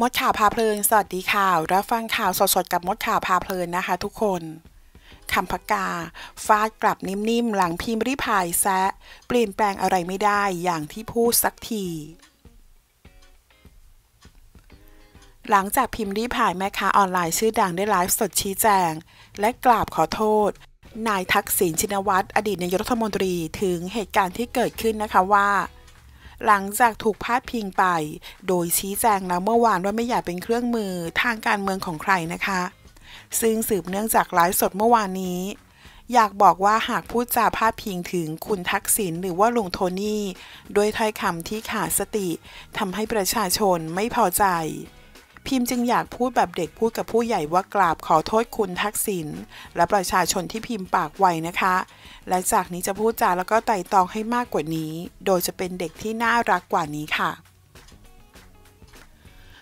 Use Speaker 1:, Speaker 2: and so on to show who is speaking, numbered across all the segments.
Speaker 1: มดข่าวพาเพลิน สวัสดีข่าวรับฟังข่าวสดๆ กับมดข่าวพาเพลินนะคะทุกคน คำพกา ฟาดกลับนิ่มๆ หลังพิมพ์ริพายแซะ เปลี่ยนแปลงอะไรไม่ได้อย่างที่พูดสักที หลังจากพิมพ์ริพายแม่ค้าออนไลน์ชื่อดังได้ไลฟ์สดชี้แจง และกราบขอโทษ นายทักษิณชินวัตรอดีตนายกรัฐมนตรีถึงเหตุการณ์ที่เกิดขึ้นนะคะว่า หลังจากถูกพาดพิงไป โดยชี้แจงแล้วเมื่อวานว่าไม่อยากเป็นเครื่องมือทางการเมืองของใครนะคะ ซึ่งสืบเนื่องจากไลฟ์สดเมื่อวานนี้ อยากบอกว่าหากพูดจาพาดพิงถึงคุณทักษิณหรือว่าลุงโทนี่โดยถ้อยคำที่ขาดสติทำให้ประชาชนไม่พอใจ พิมพ์จึงอยากพูดแบบเด็กพูดกับผู้ใหญ่ว่ากราบขอโทษคุณทักษิณและประชาชนที่พิมพ์ปากไวนะคะ และจากนี้จะพูดจาแล้วก็ไต่ตองให้มากกว่านี้ โดยจะเป็นเด็กที่น่ารักกว่านี้ค่ะ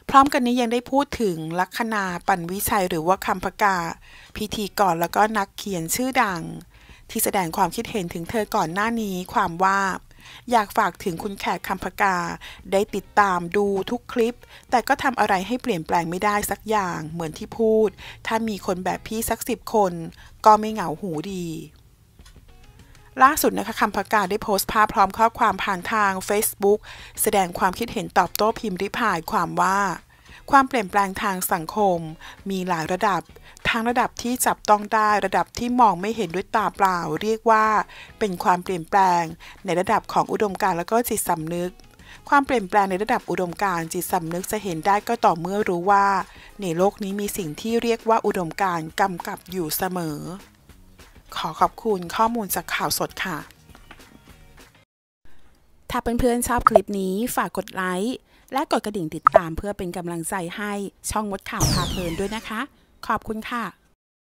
Speaker 1: พร้อมกันนี้ยังได้พูดถึงลัคนาปันวิชัยหรือว่าคำพกา พิธีกรแล้วก็นักเขียนชื่อดัง ที่แสดงความคิดเห็นถึงเธอก่อนหน้านี้ความว่า อยากฝากถึงคุณแขกคำพกา ได้ติดตามดูทุกคลิป แต่ก็ทำอะไรให้เปลี่ยนแปลงไม่ได้สักอย่างเหมือนที่พูด ถ้ามีคนแบบพี่สักสิบคน ก็ไม่เหงาหูดีล่าสุดนะคะคำพกาได้โพสต์ภาพพร้อมข้อความผ่านทาง Facebook แสดงความคิดเห็นตอบโต้พิมพ์ริพายความว่า ความเปลี่ยนแปลงทางสังคม มีหลายระดับ ทางระดับที่จับต้องได้ระดับที่มองไม่เห็นด้วยตาเปล่า เรียกว่า เป็นความเปลี่ยนแปลง ในระดับของอุดมการณ์และก็จิตสำนึก ความเปลี่ยนแปลงในระดับอุดมการณ์จิตสำนึกจะเห็นได้ก็ต่อเมื่อรู้ว่า ในโลกนี้มีสิ่งที่เรียกว่าอุดมการณ์กำกับอยู่เสมอ ขอขอบคุณข้อมูลจากข่าวสดค่ะ ถ้าเพื่อนๆชอบคลิปนี้ฝากกดไลค์และกดกระดิ่งติดตามเพื่อเป็นกำลังใจให้ช่องมดข่าวพาเพลินด้วยนะคะ ขอบคุณค่ะ